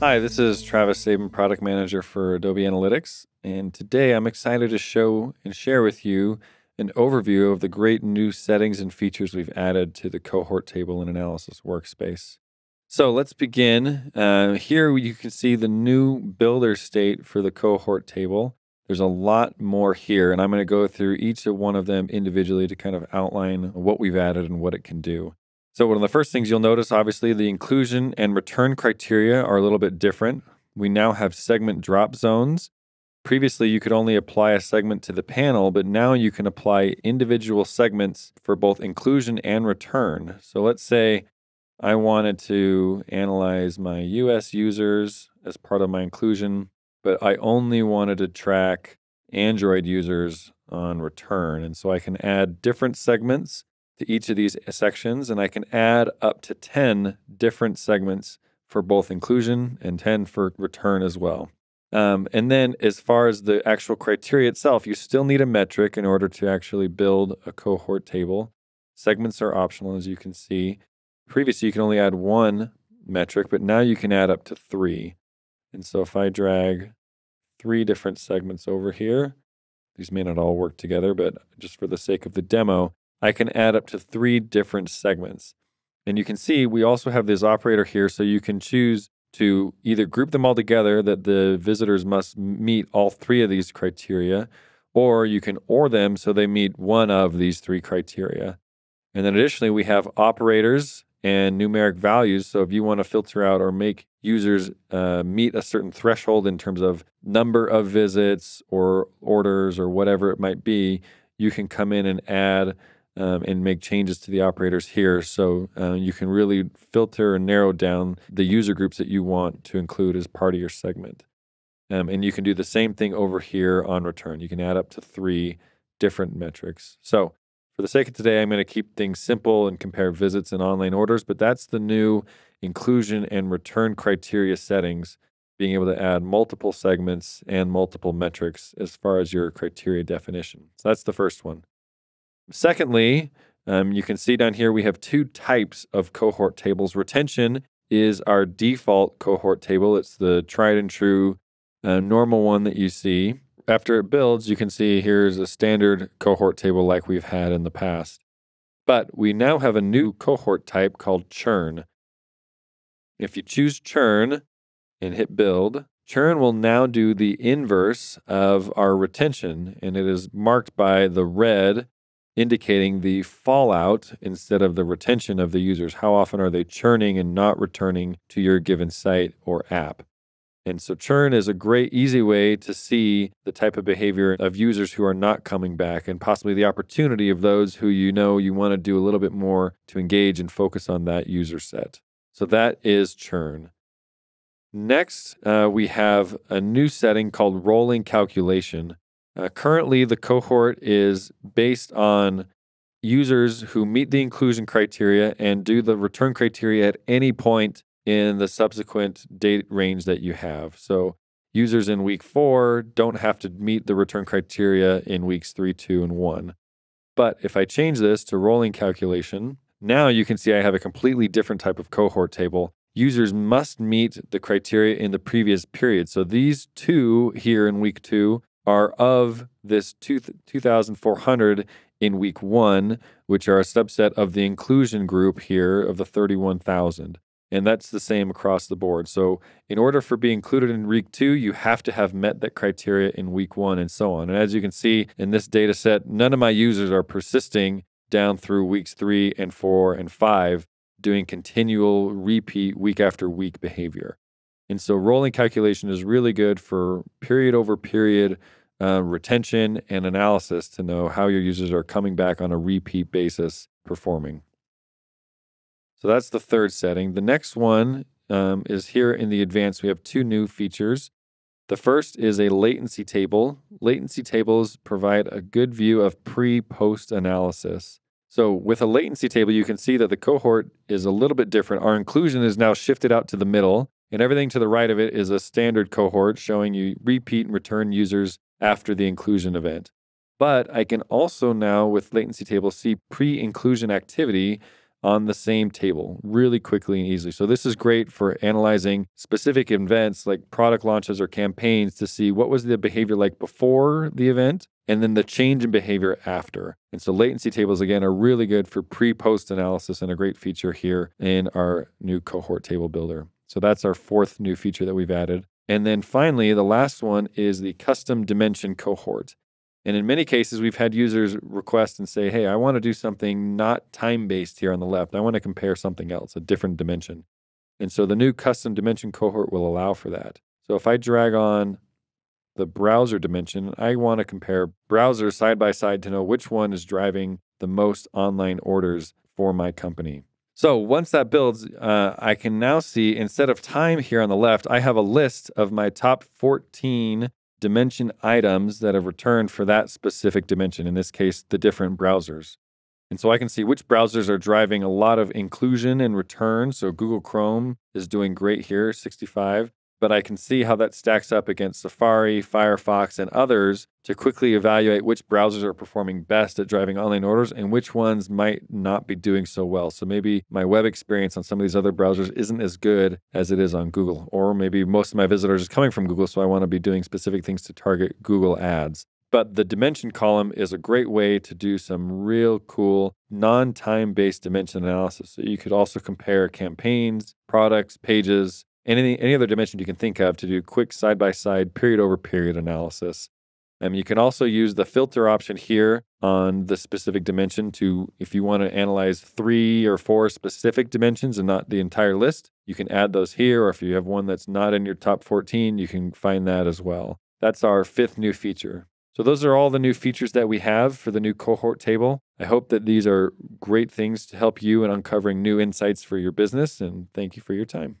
Hi, this is Travis Sabin, Product Manager for Adobe Analytics. And today I'm excited to show and share with you an overview of the great new settings and features we've added to the cohort table and analysis workspace. So let's begin. Uh, here you can see the new builder state for the cohort table. There's a lot more here, and I'm going to go through each of one of them individually to kind of outline what we've added and what it can do. So, one of the first things you'll notice, obviously, the inclusion and return criteria are a little bit different. We now have segment drop zones. Previously, you could only apply a segment to the panel, but now you can apply individual segments for both inclusion and return. So, let's say I wanted to analyze my US users as part of my inclusion, but I only wanted to track Android users on return. And so I can add different segments to each of these sections, and I can add up to 10 different segments for both inclusion and 10 for return as well. Um, and then, as far as the actual criteria itself, you still need a metric in order to actually build a cohort table. Segments are optional, as you can see. Previously, you can only add one metric, but now you can add up to three. And so, if I drag three different segments over here, these may not all work together, but just for the sake of the demo, I can add up to three different segments. And you can see we also have this operator here, so you can choose to either group them all together that the visitors must meet all three of these criteria, or you can OR them so they meet one of these three criteria. And then additionally, we have operators and numeric values. So if you want to filter out or make users uh, meet a certain threshold in terms of number of visits or orders or whatever it might be, you can come in and add um, and make changes to the operators here. So uh, you can really filter and narrow down the user groups that you want to include as part of your segment. Um, and you can do the same thing over here on return. You can add up to three different metrics. So for the sake of today, I'm going to keep things simple and compare visits and online orders, but that's the new inclusion and return criteria settings, being able to add multiple segments and multiple metrics as far as your criteria definition. So that's the first one. Secondly, um, you can see down here we have two types of cohort tables. Retention is our default cohort table. It's the tried and true uh, normal one that you see. After it builds, you can see here's a standard cohort table like we've had in the past. But we now have a new cohort type called churn. If you choose churn and hit build, churn will now do the inverse of our retention, and it is marked by the red indicating the fallout instead of the retention of the users. How often are they churning and not returning to your given site or app? And so churn is a great, easy way to see the type of behavior of users who are not coming back and possibly the opportunity of those who you know you want to do a little bit more to engage and focus on that user set. So that is churn. Next, uh, we have a new setting called rolling calculation. Uh, currently, the cohort is based on users who meet the inclusion criteria and do the return criteria at any point in the subsequent date range that you have. So, users in week four don't have to meet the return criteria in weeks three, two, and one. But if I change this to rolling calculation, now you can see I have a completely different type of cohort table. Users must meet the criteria in the previous period. So these two here in week two are of this 2,400 in week one, which are a subset of the inclusion group here of the 31,000. And that's the same across the board. So, in order for being included in week two, you have to have met that criteria in week one and so on. And as you can see in this data set, none of my users are persisting down through weeks three and four and five, doing continual repeat week after week behavior. And so rolling calculation is really good for period over period uh, retention and analysis to know how your users are coming back on a repeat basis performing. So that's the third setting. The next one um, is here in the advanced. We have two new features. The first is a latency table. Latency tables provide a good view of pre post analysis. So, with a latency table, you can see that the cohort is a little bit different. Our inclusion is now shifted out to the middle, and everything to the right of it is a standard cohort showing you repeat and return users after the inclusion event. But I can also now, with latency table, see pre inclusion activity on the same table really quickly and easily. So, this is great for analyzing specific events like product launches or campaigns to see what was the behavior like before the event and then the change in behavior after. And so, latency tables, again, are really good for pre post analysis and a great feature here in our new cohort table builder. So, that's our fourth new feature that we've added. And then finally, the last one is the custom dimension cohort. And in many cases, we've had users request and say, hey, I want to do something not time based here on the left. I want to compare something else, a different dimension. And so the new custom dimension cohort will allow for that. So if I drag on the browser dimension, I want to compare browsers side by side to know which one is driving the most online orders for my company. So once that builds, uh, I can now see instead of time here on the left, I have a list of my top 14 dimension items that have returned for that specific dimension, in this case, the different browsers. And so I can see which browsers are driving a lot of inclusion and return. So Google Chrome is doing great here, 65 but I can see how that stacks up against Safari, Firefox, and others to quickly evaluate which browsers are performing best at driving online orders and which ones might not be doing so well. So maybe my web experience on some of these other browsers isn't as good as it is on Google, or maybe most of my visitors is coming from Google, so I want to be doing specific things to target Google ads. But the dimension column is a great way to do some real cool non time based dimension analysis. So you could also compare campaigns, products, pages, any any other dimension you can think of to do quick side by side period over period analysis. Um, you can also use the filter option here on the specific dimension to, if you want to analyze three or four specific dimensions and not the entire list, you can add those here. Or if you have one that's not in your top 14, you can find that as well. That's our fifth new feature. So, those are all the new features that we have for the new cohort table. I hope that these are great things to help you in uncovering new insights for your business. And thank you for your time.